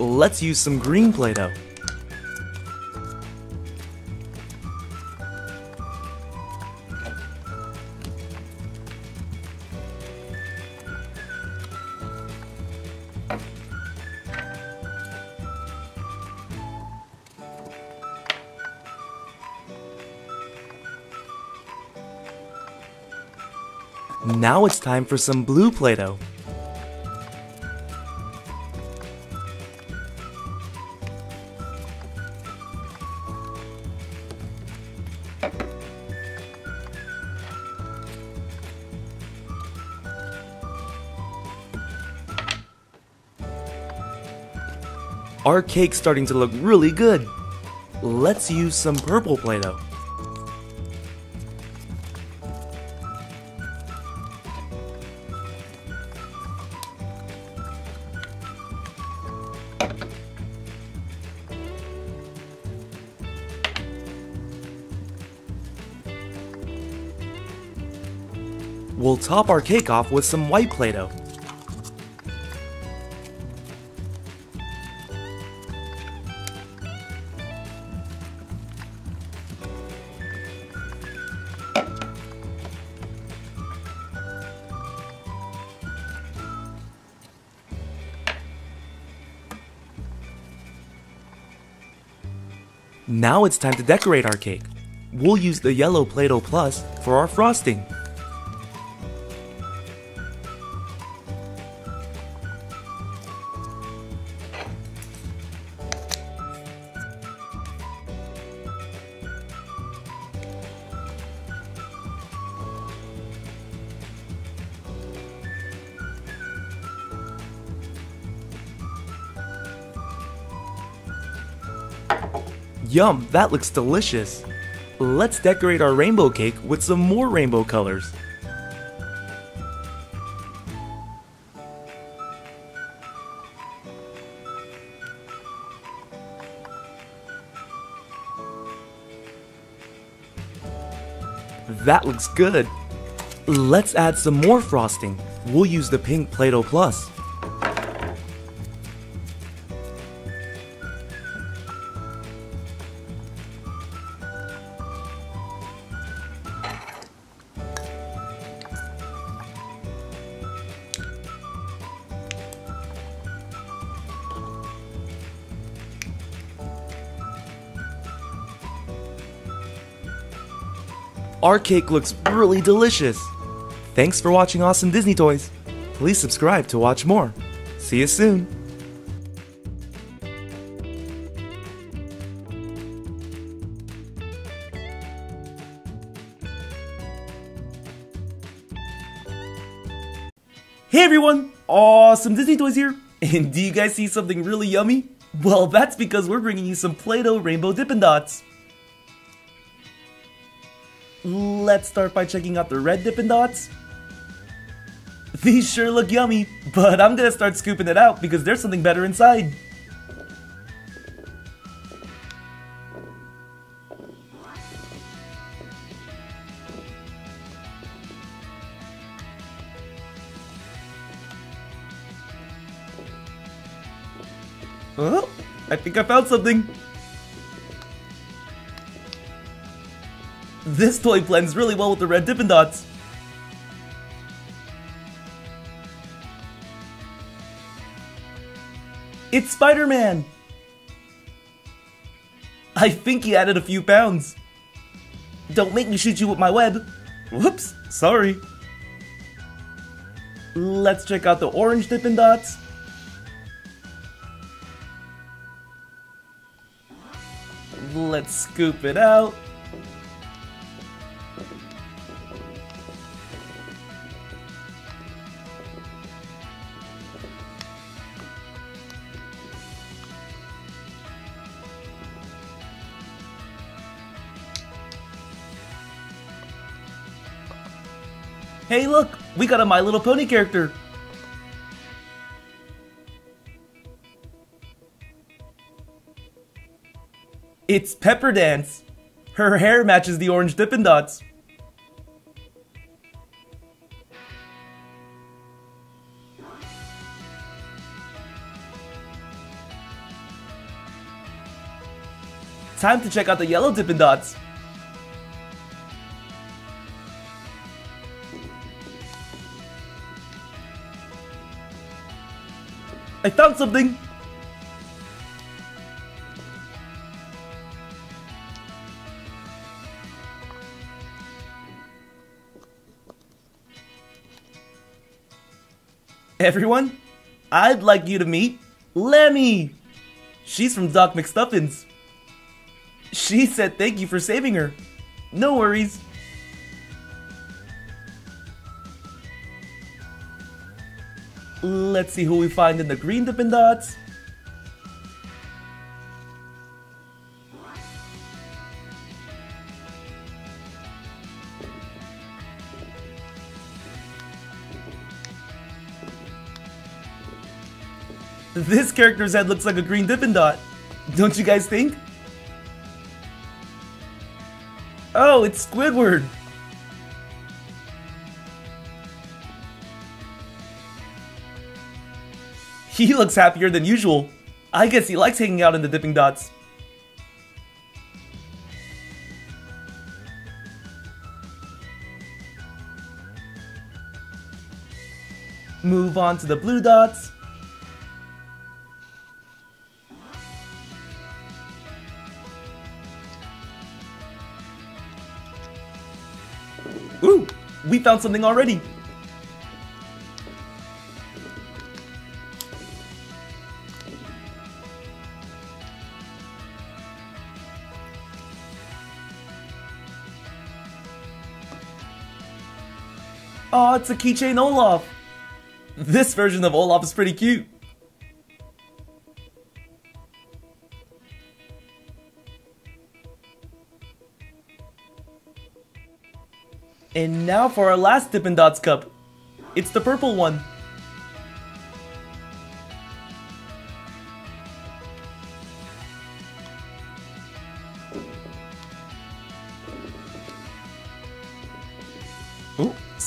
let's use some green Play-Doh. Now it's time for some blue Play-Doh. Our cake's starting to look really good. Let's use some purple Play-Doh. We'll top our cake off with some white Play-Doh. Now it's time to decorate our cake. We'll use the yellow Play-Doh Plus for our frosting. Yum, that looks delicious. Let's decorate our rainbow cake with some more rainbow colors. That looks good. Let's add some more frosting. We'll use the pink Play-Doh Plus. Our cake looks really delicious. Thanks for watching Awesome Disney Toys. Please subscribe to watch more. See you soon. Hey everyone! Awesome Disney Toys here! And do you guys see something really yummy? Well, that's because we're bringing you some Play-Doh Rainbow Dippin' Dots. Let's start by checking out the red Dippin' Dots. These sure look yummy, but I'm gonna start scooping it out because there's something better inside. Oh, I think I found something. This toy blends really well with the red Dippin' Dots. It's Spider-Man! I think he added a few pounds. Don't make me shoot you with my web. Whoops, sorry. Let's check out the orange Dippin' Dots. Let's scoop it out. Hey, look, we got a My Little Pony character. It's Pepper Dance. Her hair matches the orange Dippin' Dots. Time to check out the yellow Dippin' Dots. I found something! Everyone, I'd like you to meet Lemmy! She's from Doc McStuffins. She said thank you for saving her. No worries. Let's see who we find in the green Dippin' Dots. This character's head looks like a green Dippin' Dot. Don't you guys think? Oh, it's Squidward! He looks happier than usual. I guess he likes hanging out in the Dippin' Dots. Move on to the blue dots. Ooh, we found something already. It's a keychain Olaf. This version of Olaf is pretty cute. And now for our last Dippin' Dots cup. It's the purple one.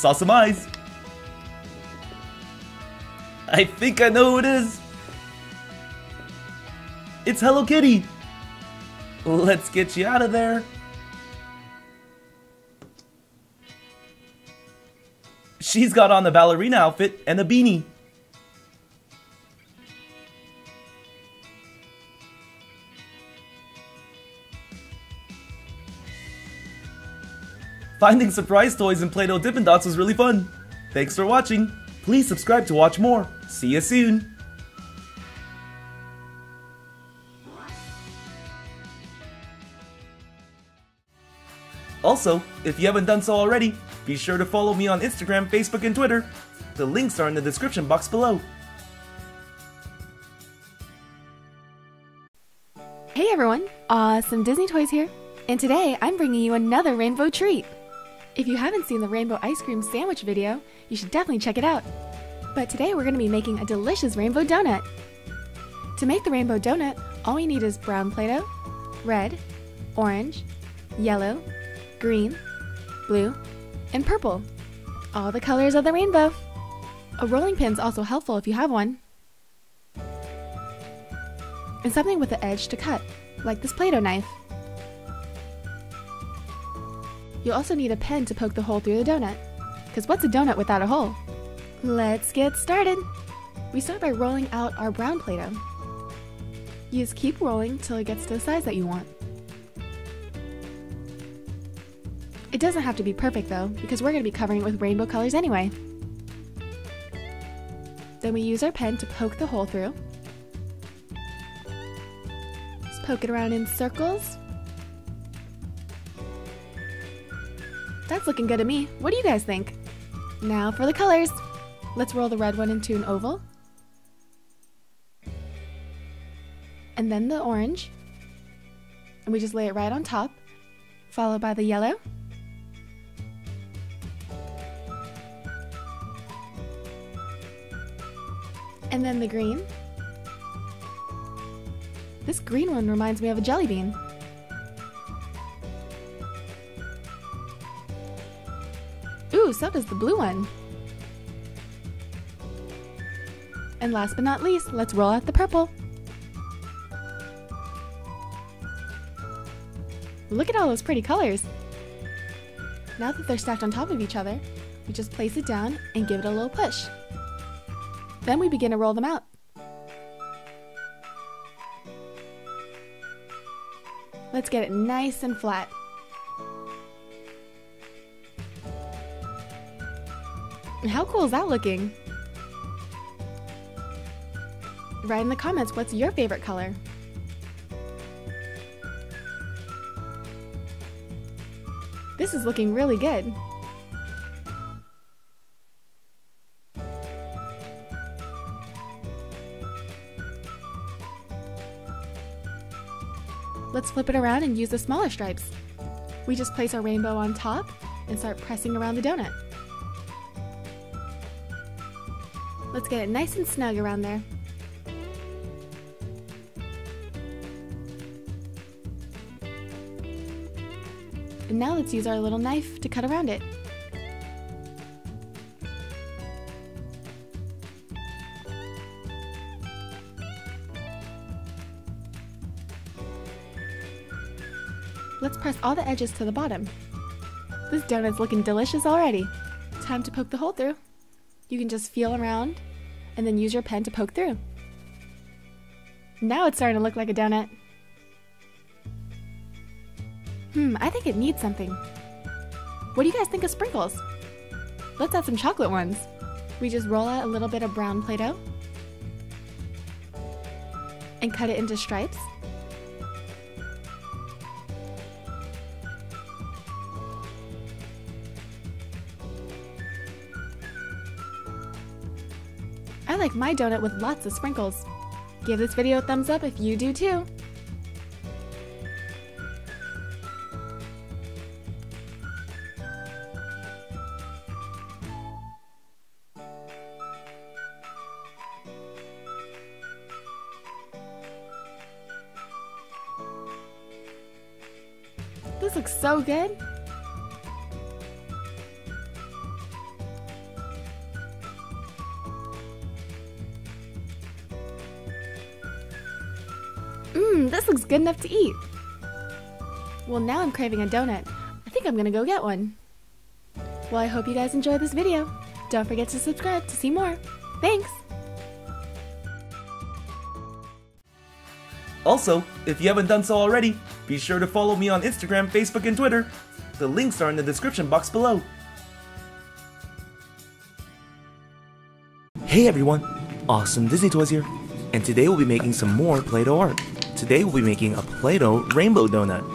Saw some eyes. I think I know who it is. It's Hello Kitty. Let's get you out of there. She's got on the ballerina outfit and a beanie. Finding surprise toys in Play-Doh Dippin' Dots was really fun. Thanks for watching. Please subscribe to watch more. See you soon. Also, if you haven't done so already, be sure to follow me on Instagram, Facebook, and Twitter. The links are in the description box below. Hey everyone, uh, Awesome Disney Toys here, and today I'm bringing you another rainbow treat. If you haven't seen the rainbow ice cream sandwich video, you should definitely check it out. But today we're going to be making a delicious rainbow donut. To make the rainbow donut, all we need is brown Play-Doh, red, orange, yellow, green, blue, and purple. All the colors of the rainbow. A rolling pin's also helpful if you have one. And something with the edge to cut, like this Play-Doh knife. You'll also need a pen to poke the hole through the donut. Because what's a donut without a hole? Let's get started! We start by rolling out our brown Play-Doh. You just keep rolling till it gets to the size that you want. It doesn't have to be perfect though, because we're going to be covering it with rainbow colors anyway. Then we use our pen to poke the hole through. Just poke it around in circles. That's looking good to me. What do you guys think? Now for the colors. Let's roll the red one into an oval. And then the orange. And we just lay it right on top, followed by the yellow. And then the green. This green one reminds me of a jelly bean. Ooh, so does the blue one. And last but not least, let's roll out the purple. Look at all those pretty colors. Now that they're stacked on top of each other, we just place it down and give it a little push. Then we begin to roll them out. Let's get it nice and flat. How cool is that looking? Write in the comments what's your favorite color. This is looking really good. Let's flip it around and use the smaller stripes. We just place our rainbow on top and start pressing around the donut. Let's get it nice and snug around there. And now let's use our little knife to cut around it. Let's press all the edges to the bottom. This donut's looking delicious already. Time to poke the hole through. You can just feel around and then use your pen to poke through. Now it's starting to look like a donut. Hmm, I think it needs something. What do you guys think of sprinkles? Let's add some chocolate ones. We just roll out a little bit of brown Play-Doh and cut it into stripes. Like my donut with lots of sprinkles. Give this video a thumbs up if you do too. This looks so good. Good enough to eat. Well, now I'm craving a donut. I think I'm gonna go get one. Well, I hope you guys enjoyed this video. Don't forget to subscribe to see more. Thanks! Also, if you haven't done so already, be sure to follow me on Instagram, Facebook, and Twitter. The links are in the description box below. Hey everyone, Awesome Disney Toys here, and today we'll be making some more Play-Doh art. Today we'll be making a Play-Doh rainbow donut.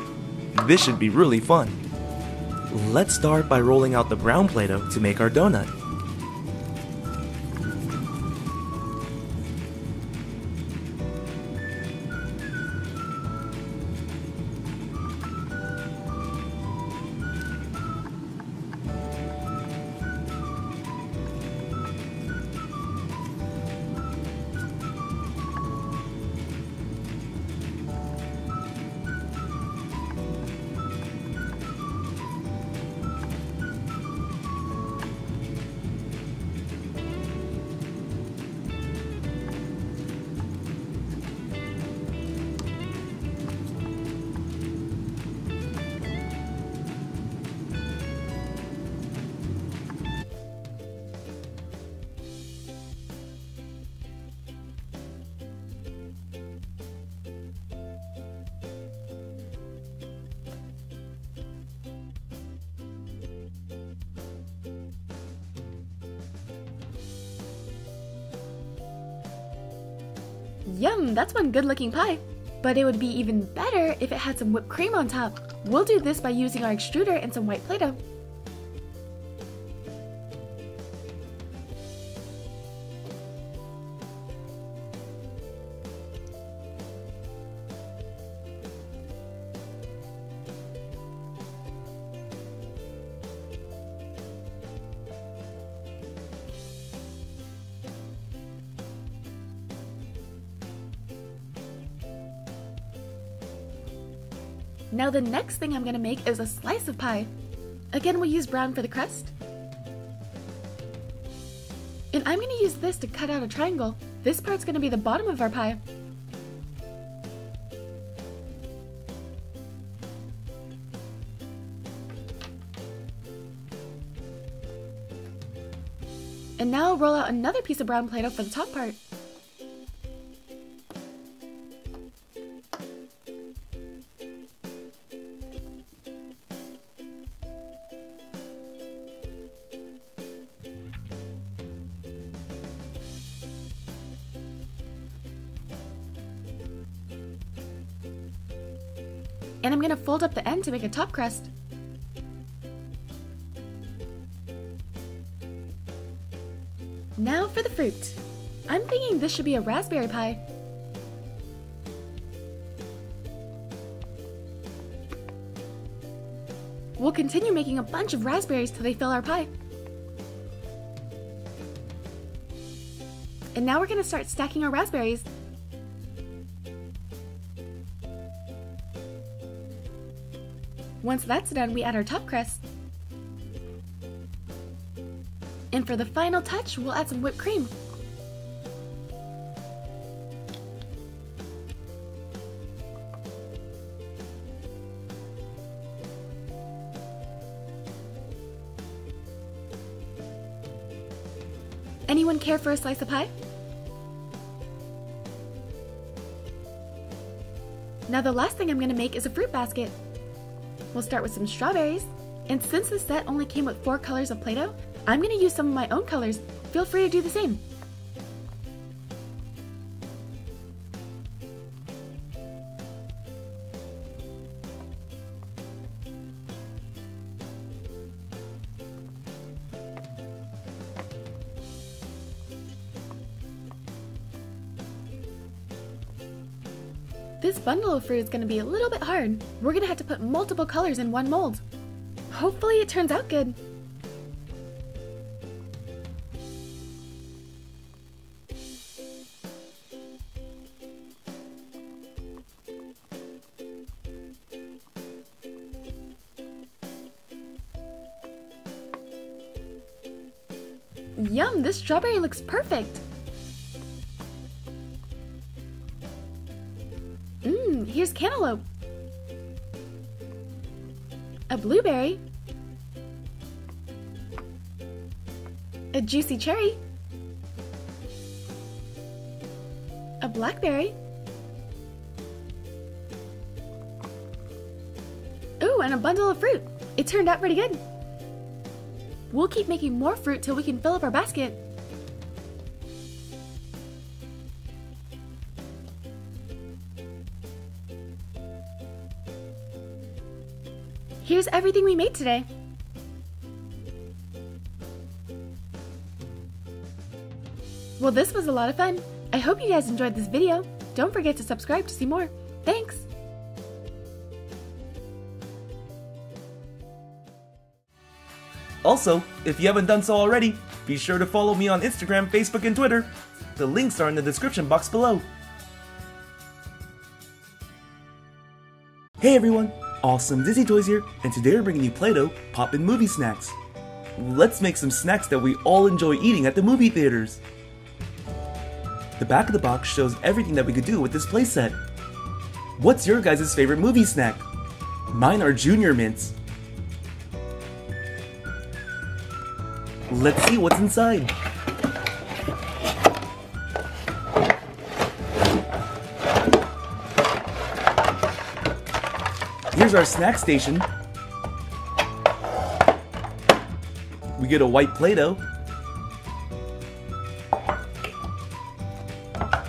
This should be really fun. Let's start by rolling out the brown Play-Doh to make our donut. Yum, that's one good looking pie. But it would be even better if it had some whipped cream on top. We'll do this by using our extruder and some white Play-Doh. Now the next thing I'm gonna make is a slice of pie. Again, we'll use brown for the crust. And I'm gonna use this to cut out a triangle. This part's gonna be the bottom of our pie. And now roll out another piece of brown Play-Doh for the top part. To make a top crust. Now for the fruit. I'm thinking this should be a raspberry pie. We'll continue making a bunch of raspberries till they fill our pie. And now we're gonna start stacking our raspberries. Once that's done, we add our top crust. And for the final touch, we'll add some whipped cream. Anyone care for a slice of pie? Now the last thing I'm going to make is a fruit basket. We'll start with some strawberries. And since the set only came with four colors of Play-Doh, I'm to use some of my own colors. Feel free to do the same. This fruit is to be a little bit hard. We're to have to put multiple colors in one mold. Hopefully it turns out good. Yum, this strawberry looks perfect! Here's cantaloupe. A blueberry. A juicy cherry. A blackberry. Ooh, and a bundle of fruit. It turned out pretty good. We'll keep making more fruit till we can fill up our basket. Everything we made today. Well, this was a lot of fun. I hope you guys enjoyed this video. Don't forget to subscribe to see more. Thanks! Also, if you haven't done so already, be sure to follow me on Instagram, Facebook, and Twitter. The links are in the description box below. Hey everyone, Awesome Disney Toys here, and today we're bringing you Play-Doh Pop-In Movie Snacks. Let's make some snacks that we all enjoy eating at the movie theaters. The back of the box shows everything that we could do with this playset. What's your guys' favorite movie snack? Mine are Junior Mints. Let's see what's inside. Here's our snack station. We get a white Play-Doh.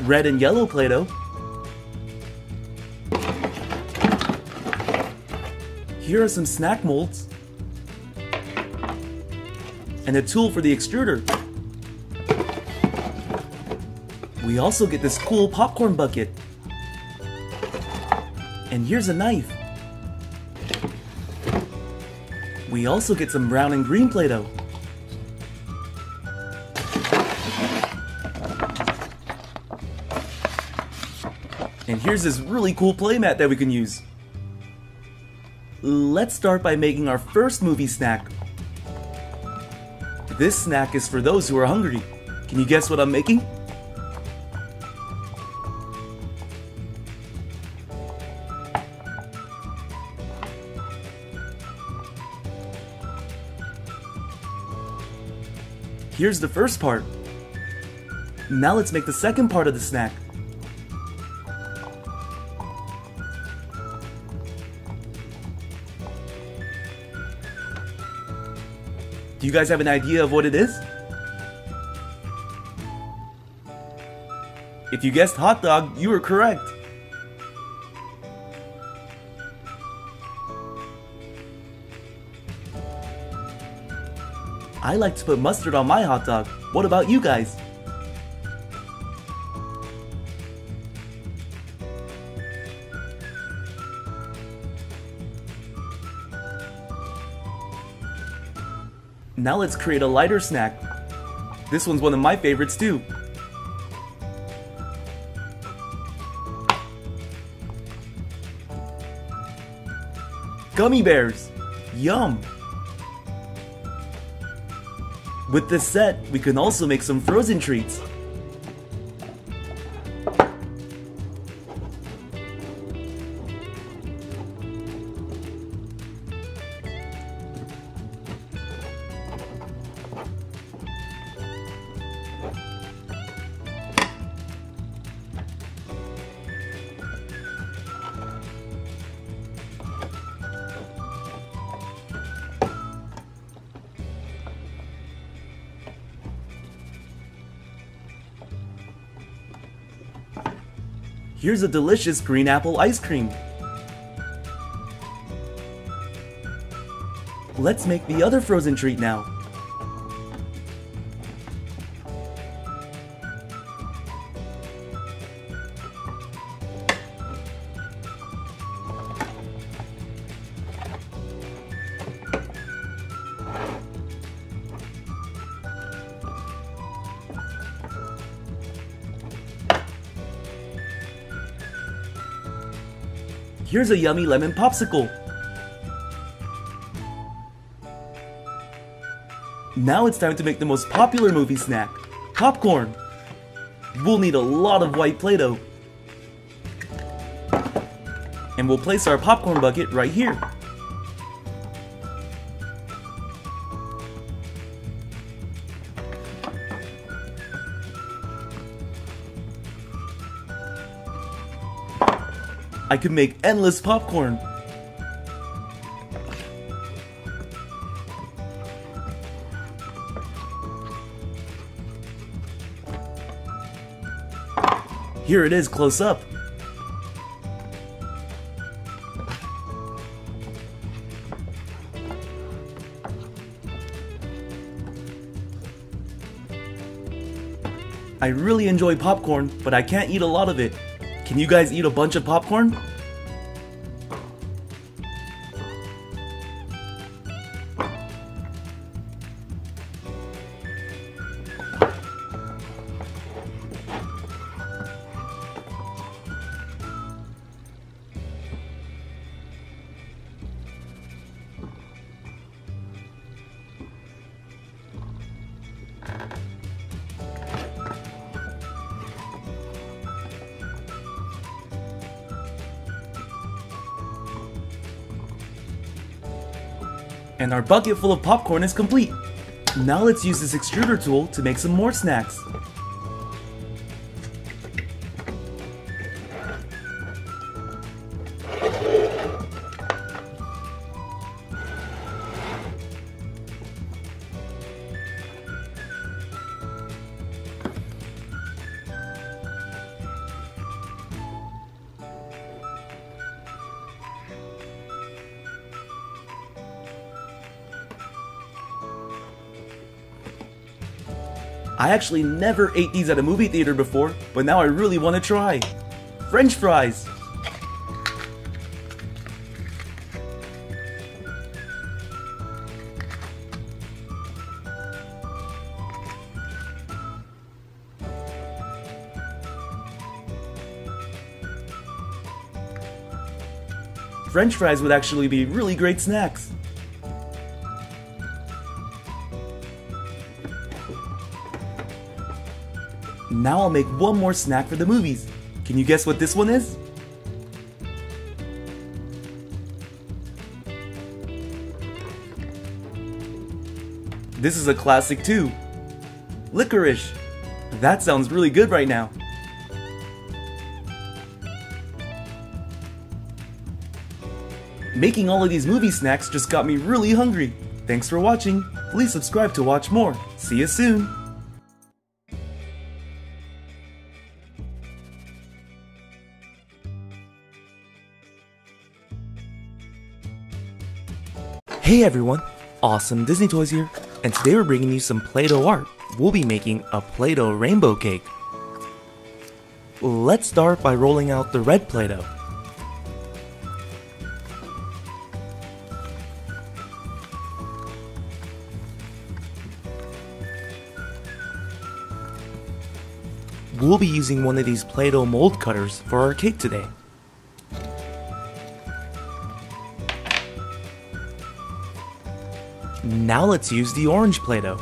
Red and yellow Play-Doh. Here are some snack molds. And a tool for the extruder. We also get this cool popcorn bucket. And here's a knife. We also get some brown and green Play-Doh. And here's this really cool playmat that we can use. Let's start by making our first movie snack. This snack is for those who are hungry. Can you guess what I'm making? Here's the first part. Now let's make the second part of the snack. Do you guys have an idea of what it is? If you guessed hot dog, you were correct. I like to put mustard on my hot dog. What about you guys? Now let's create a lighter snack. This one's one of my favorites too. Gummy bears! Yum! With this set, we can also make some frozen treats. Here's a delicious green apple ice cream. Let's make the other frozen treat now. Here's a yummy lemon popsicle. Now it's time to make the most popular movie snack, popcorn. We'll need a lot of white Play-Doh. And we'll place our popcorn bucket right here. Could make endless popcorn. Here it is close up. I really enjoy popcorn, but I can't eat a lot of it. Can you guys eat a bunch of popcorn? And our bucket full of popcorn is complete. Now let's use this extruder tool to make some more snacks. I actually never ate these at a movie theater before, but now I really want to try. French fries! French fries would actually be really great snacks. Now I'll make one more snack for the movies. Can you guess what this one is? This is a classic too. licorice. That sounds really good right now. Making all of these movie snacks just got me really hungry. Thanks for watching. Please subscribe to watch more. See you soon. Hey everyone, Awesome Disney Toys here, and today we're bringing you some Play-Doh art. We'll be making a Play-Doh rainbow cake. Let's start by rolling out the red Play-Doh. We'll be using one of these Play-Doh mold cutters for our cake today. Now let's use the orange Play-Doh.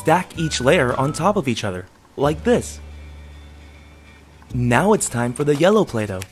Stack each layer on top of each other, like this. Now it's time for the yellow Play-Doh.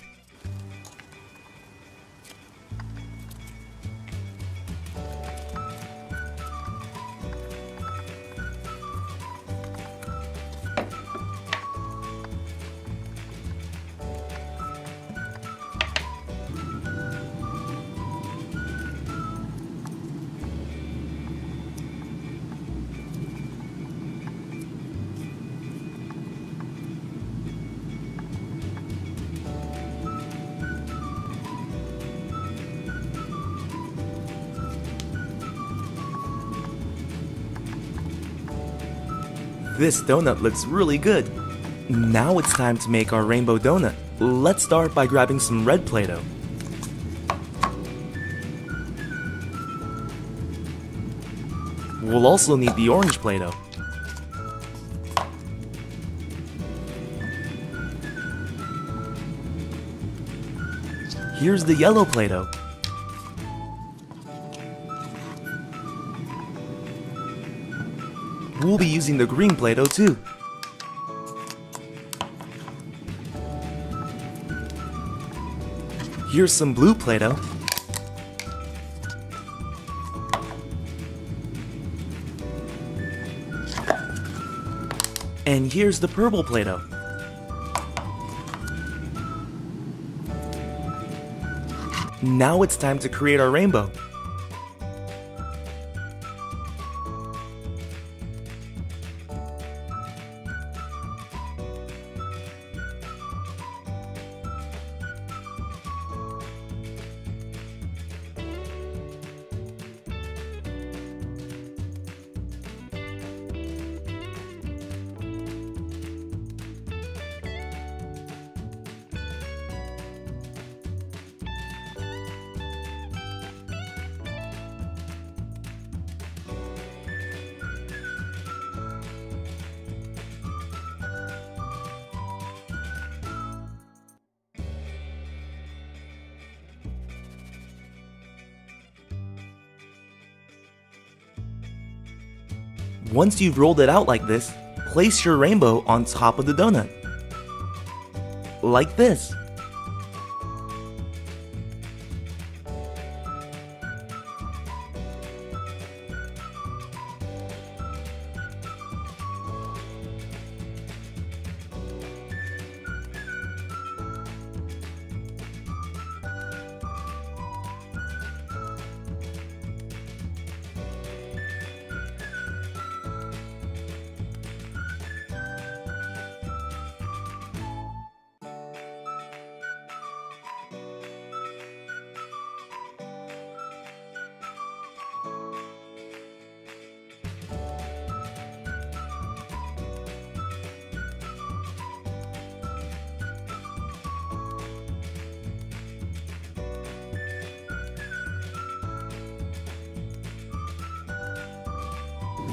This donut looks really good. Now it's time to make our rainbow donut. Let's start by grabbing some red Play-Doh. We'll also need the orange Play-Doh. Here's the yellow Play-Doh. We'll be using the green Play-Doh too. Here's some blue Play-Doh. And here's the purple Play-Doh. Now it's time to create our rainbow. Once you've rolled it out like this, place your rainbow on top of the donut. Like this.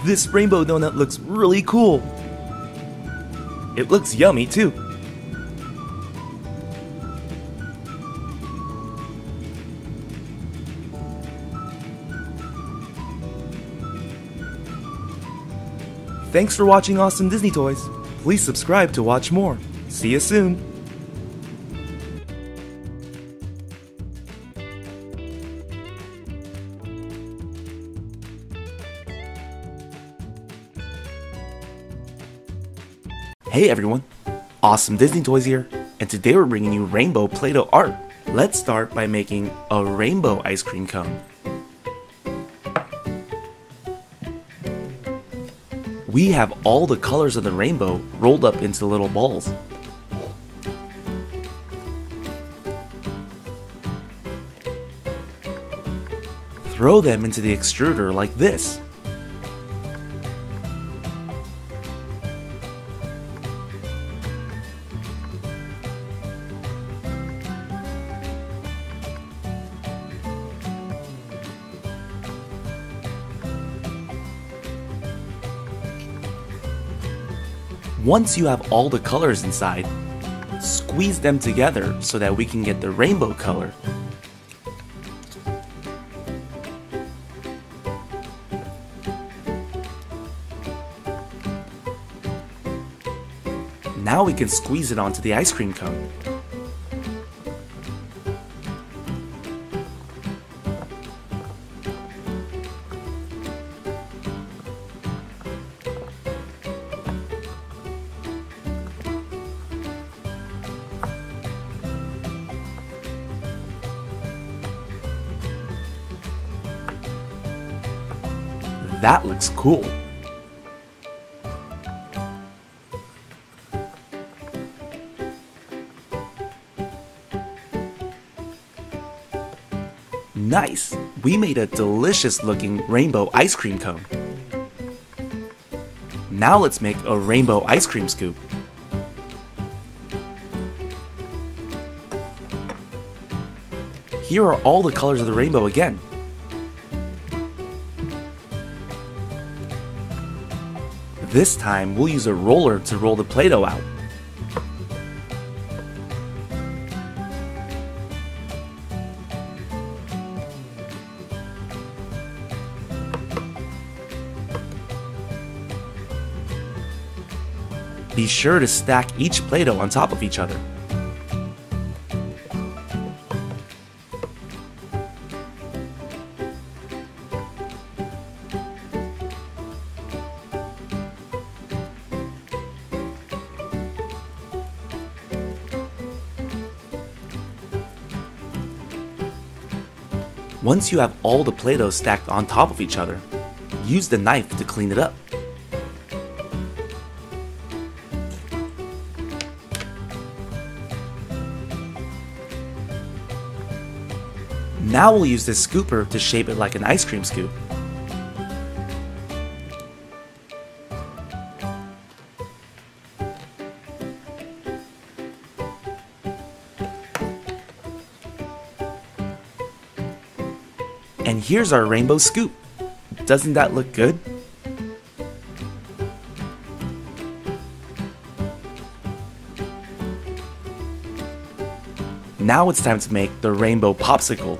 This rainbow donut looks really cool. It looks yummy too. Thanks for watching Awesome Disney Toys. Please subscribe to watch more. See you soon. Hey everyone, Awesome Disney Toys here, and today we're bringing you rainbow Play-Doh art. Let's start by making a rainbow ice cream cone. We have all the colors of the rainbow rolled up into little balls. Throw them into the extruder like this. Once you have all the colors inside, squeeze them together so that we can get the rainbow color. Now we can squeeze it onto the ice cream cone. Cool. Nice! We made a delicious looking rainbow ice cream cone. Now let's make a rainbow ice cream scoop. Here are all the colors of the rainbow again. This time, we'll use a roller to roll the Play-Doh out. Be sure to stack each Play-Doh on top of each other. Once you have all the Play-Doh stacked on top of each other, use the knife to clean it up. Now we'll use this scooper to shape it like an ice cream scoop. Here's our rainbow scoop. Doesn't that look good? Now it's time to make the rainbow popsicle.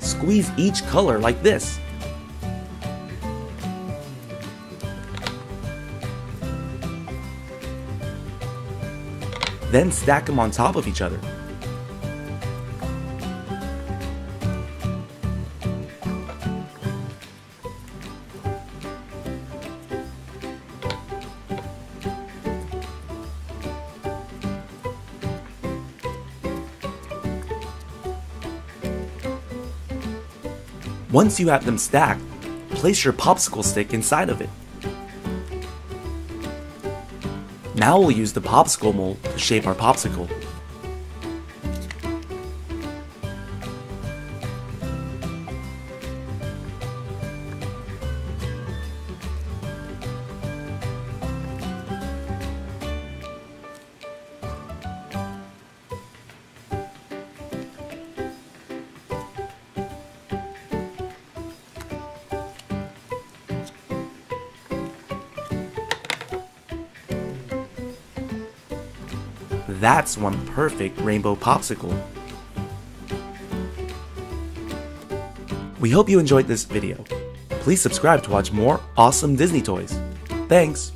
Squeeze each color like this. Then stack them on top of each other. Once you have them stacked, place your popsicle stick inside of it. Now we'll use the popsicle mold to shape our popsicle. That's one perfect rainbow popsicle. We hope you enjoyed this video. Please subscribe to watch more awesome Disney toys. Thanks!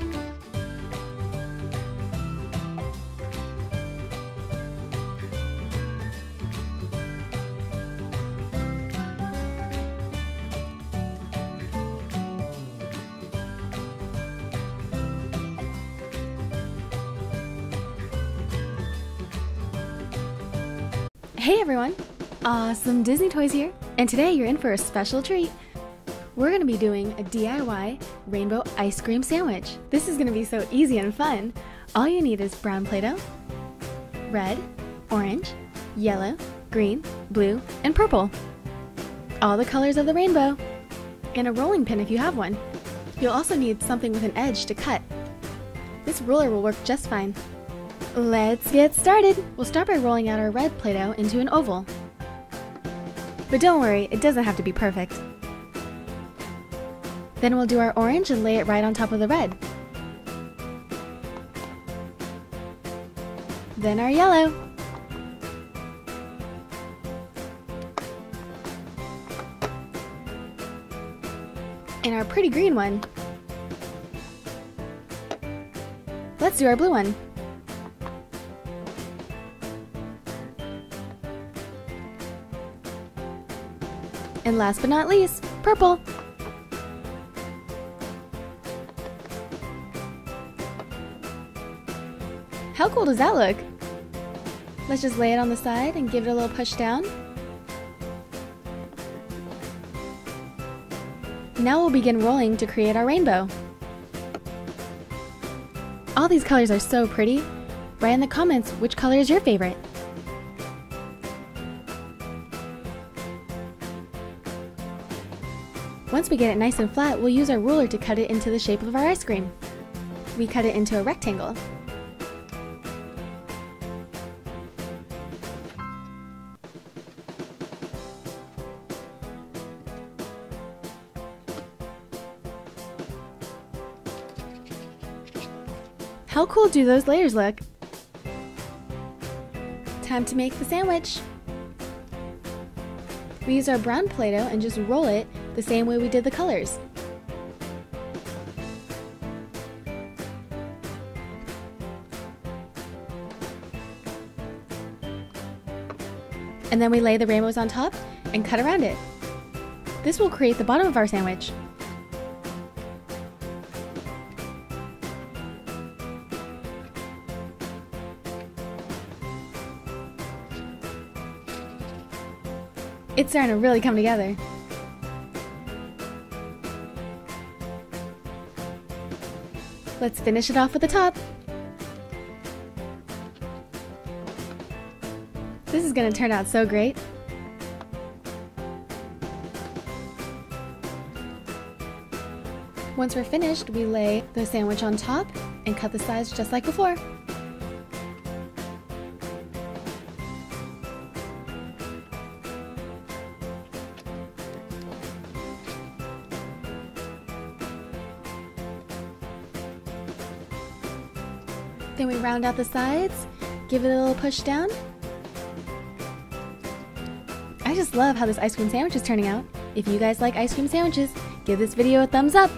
And today you're in for a special treat. We're going to be doing a DIY rainbow ice cream sandwich. This is going to be so easy and fun. All you need is brown Play-Doh, red, orange, yellow, green, blue, and purple. All the colors of the rainbow, and a rolling pin if you have one. You'll also need something with an edge to cut. This ruler will work just fine. Let's get started! We'll start by rolling out our red Play-Doh into an oval. But don't worry, it doesn't have to be perfect. Then we'll do our orange and lay it right on top of the red. Then our yellow. And our pretty green one. Let's do our blue one. And last but not least, purple. How cool does that look? Let's just lay it on the side and give it a little push down. Now we'll begin rolling to create our rainbow. All these colors are so pretty. Write in the comments which color is your favorite. Once we get it nice and flat, we'll use our ruler to cut it into the shape of our ice cream. We cut it into a rectangle. How cool do those layers look? Time to make the sandwich. We use our brown Play-Doh and just roll it the same way we did the colors. And then we lay the rainbows on top and cut around it. This will create the bottom of our sandwich. It's starting to really come together. Let's finish it off with the top. This is going to turn out so great. Once we're finished, we lay the sandwich on top and cut the sides just like before. Round out the sides, give it a little push down. I just love how this ice cream sandwich is turning out. If you guys like ice cream sandwiches, give this video a thumbs up.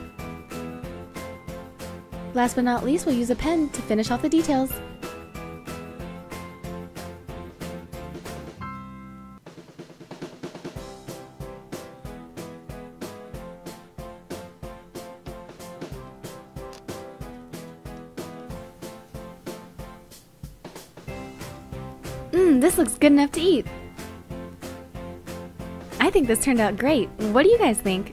Last but not least, we'll use a pen to finish off the details. Good enough to eat. I think this turned out great. What do you guys think?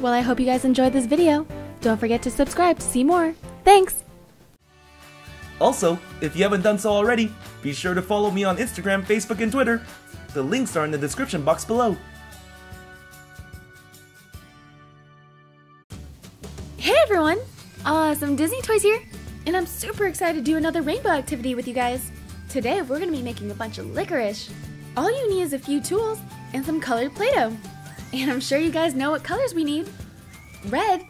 Well, I hope you guys enjoyed this video. Don't forget to subscribe to see more. Thanks! Also, if you haven't done so already, be sure to follow me on Instagram, Facebook, and Twitter. The links are in the description box below. Hey everyone! Uh, some Disney Toys here, and I'm super excited to do another rainbow activity with you guys. Today we're going to be making a bunch of licorice. All you need is a few tools and some colored Play-Doh. And I'm sure you guys know what colors we need. Red,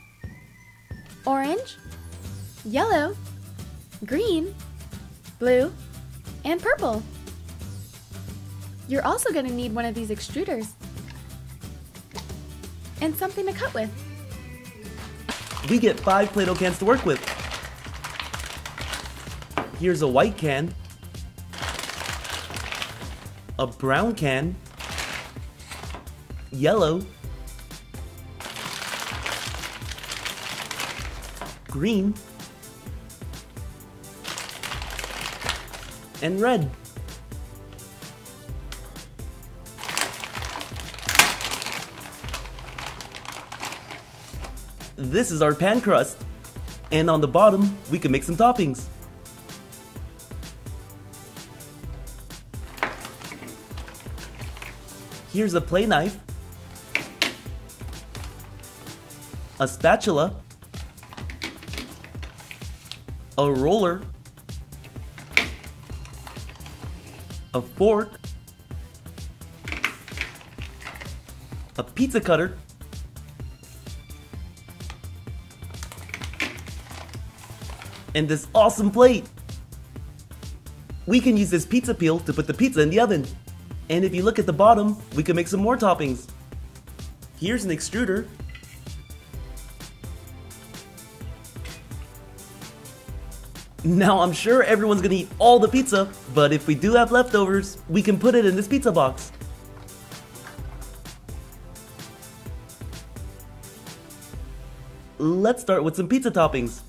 orange, yellow, green, blue, and purple. You're also going to need one of these extruders and something to cut with. We get five Play-Doh cans to work with. Here's a white can, a brown can, yellow, green, and red. This is our pan crust. And on the bottom, we can make some toppings. Here's a play knife, a spatula, a roller, a fork, a pizza cutter, and this awesome plate. We can use this pizza peel to put the pizza in the oven. And if you look at the bottom, we can make some more toppings. Here's an extruder. Now I'm sure everyone's gonna eat all the pizza, but if we do have leftovers, we can put it in this pizza box. Let's start with some pizza toppings.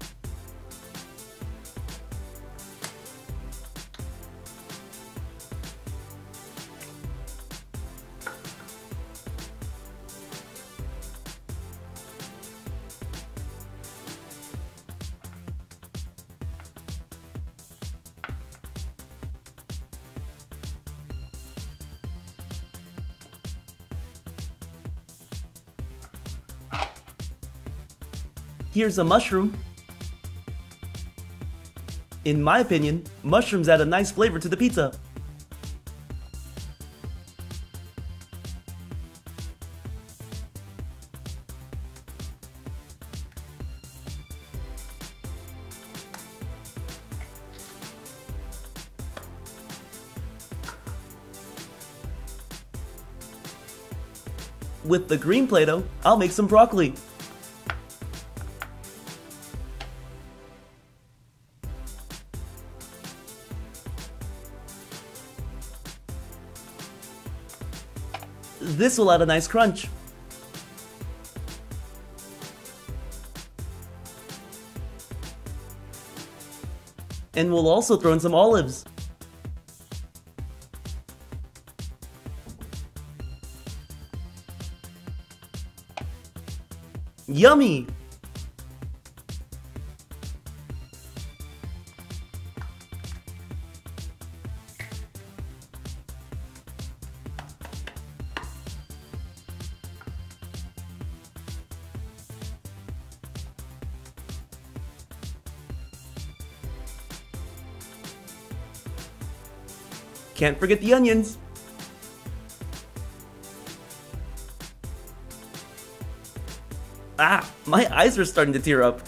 Here's a mushroom. In my opinion, mushrooms add a nice flavor to the pizza. With the green Play-Doh, I'll make some broccoli. This will add a nice crunch. And we'll also throw in some olives. Yummy! Can't forget the onions. Ah, my eyes are starting to tear up.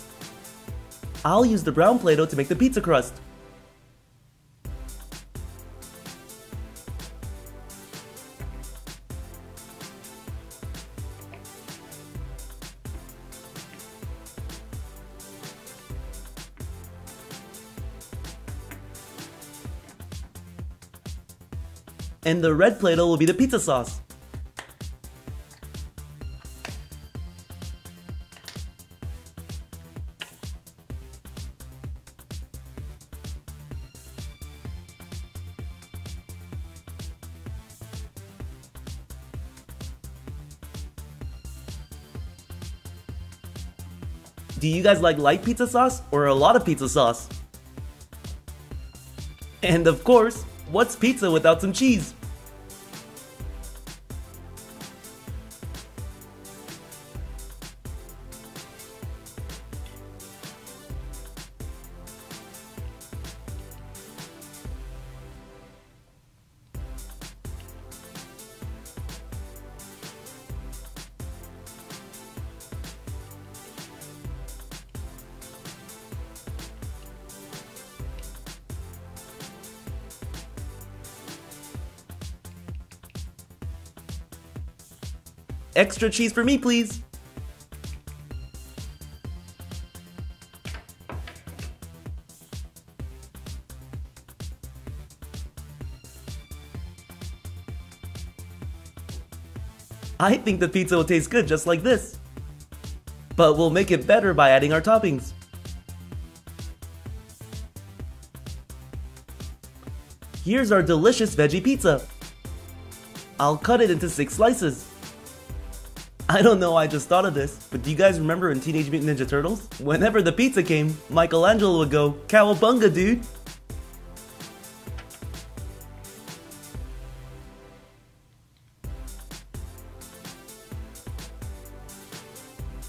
I'll use the brown Play-Doh to make the pizza crust. And the red Play-Doh will be the pizza sauce. Do you guys like light pizza sauce or a lot of pizza sauce? And of course, what's pizza without some cheese? Extra cheese for me, please. I think the pizza will taste good just like this. But we'll make it better by adding our toppings. Here's our delicious veggie pizza. I'll cut it into six slices. I don't know why I just thought of this, but do you guys remember in Teenage Mutant Ninja Turtles? Whenever the pizza came, Michelangelo would go, Cowabunga, dude!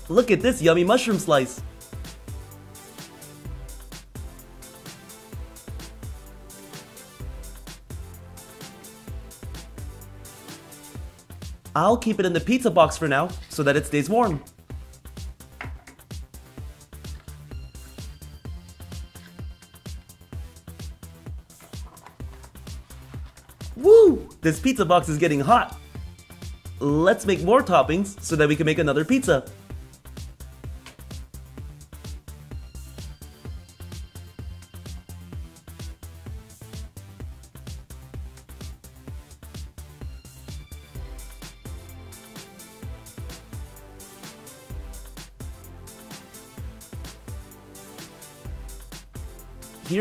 Look at this yummy mushroom slice! I'll keep it in the pizza box for now, so that it stays warm. Woo! This pizza box is getting hot! Let's make more toppings so that we can make another pizza.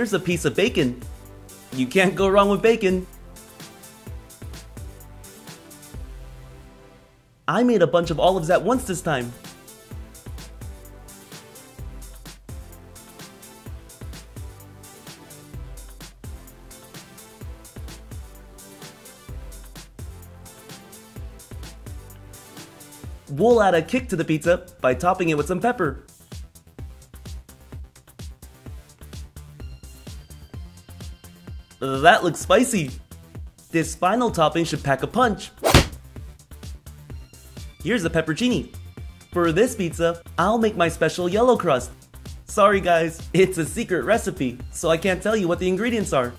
Here's a piece of bacon. You can't go wrong with bacon. I made a bunch of olives at once this time. We'll add a kick to the pizza by topping it with some pepper. That looks spicy. This final topping should pack a punch. Here's the peppercini. For this pizza, I'll make my special yellow crust. Sorry guys, it's a secret recipe, so I can't tell you what the ingredients are.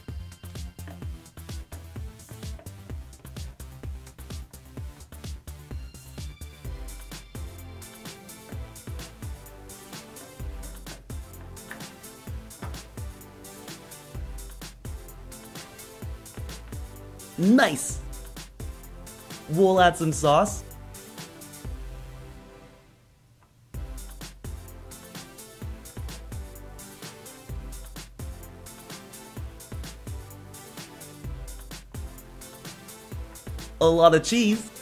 Nice! We'll add some sauce. A lot of cheese.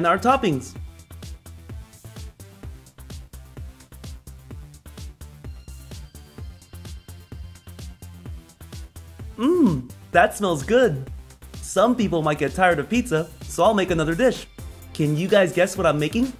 And our toppings. Mmm, that smells good. Some people might get tired of pizza, so I'll make another dish. Can you guys guess what I'm making?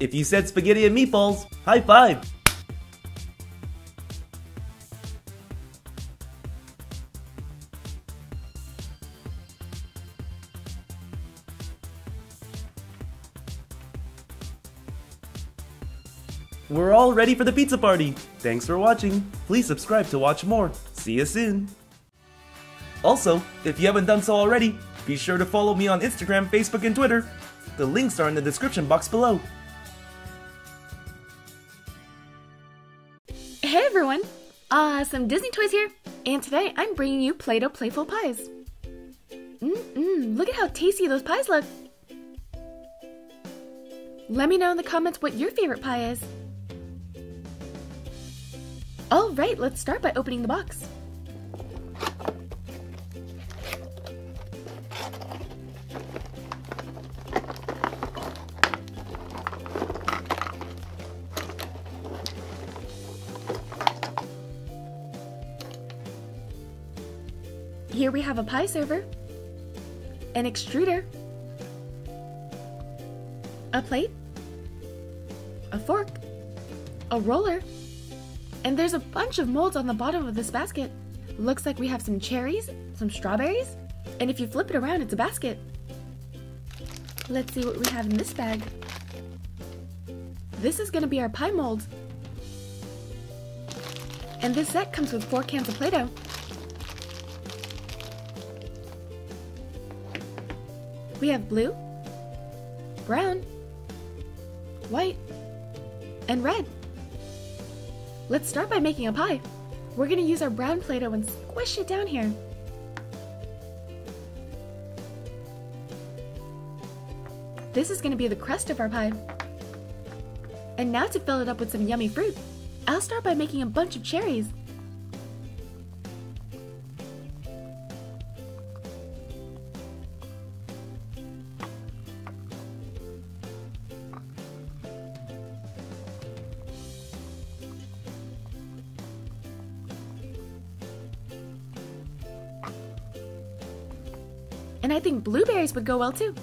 If you said spaghetti and meatballs, high five! We're all ready for the pizza party! Thanks for watching! Please subscribe to watch more. See you soon! Also, if you haven't done so already, be sure to follow me on Instagram, Facebook, and Twitter. The links are in the description box below. some Disney toys here, and today I'm bringing you Play-Doh Playful Pies. Mmm, look at how tasty those pies look! Let me know in the comments what your favorite pie is. Alright, let's start by opening the box. Have a pie server, an extruder, a plate, a fork, a roller, and there's a bunch of molds on the bottom of this basket. Looks like we have some cherries, some strawberries, and if you flip it around, it's a basket. Let's see what we have in this bag. This is gonna be our pie mold. And this set comes with four cans of Play-Doh. We have blue, brown, white, and red. Let's start by making a pie. We're gonna use our brown Play-Doh and squish it down here. This is gonna be the crust of our pie. And now to fill it up with some yummy fruit, I'll start by making a bunch of cherries. Think blueberries would go well too.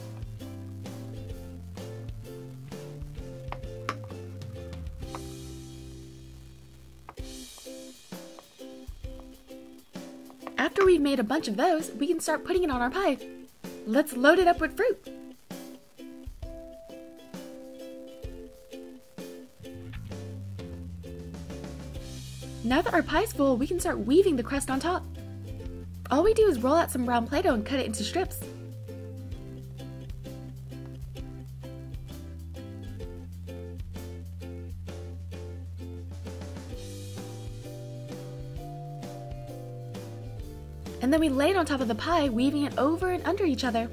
After we've made a bunch of those, we can start putting it on our pie. Let's load it up with fruit. Now that our pie's full, we can start weaving the crust on top. All we do is roll out some brown Play-Doh and cut it into strips. It on top of the pie, weaving it over and under each other.